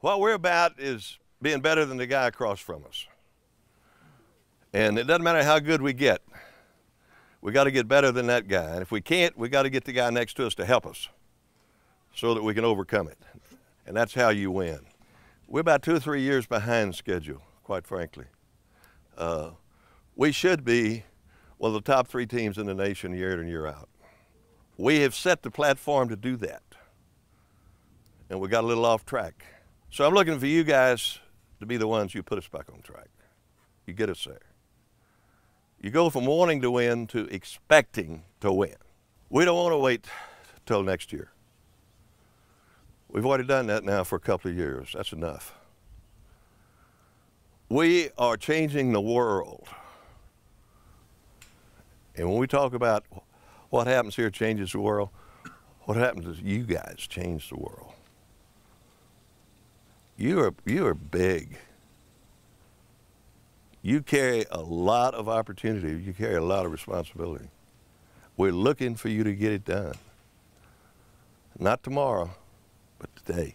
What we're about is being better than the guy across from us. And it doesn't matter how good we get, we got to get better than that guy. And if we can't, we got to get the guy next to us to help us so that we can overcome it. And that's how you win. We're about two or three years behind schedule, quite frankly. Uh, we should be one of the top three teams in the nation year in and year out. We have set the platform to do that. And we got a little off track. So I'm looking for you guys to be the ones who put us back on track. You get us there. You go from wanting to win to expecting to win. We don't want to wait till next year. We've already done that now for a couple of years. That's enough. We are changing the world. And when we talk about what happens here changes the world, what happens is you guys change the world. You are, you are big. You carry a lot of opportunity. You carry a lot of responsibility. We're looking for you to get it done. Not tomorrow, but today.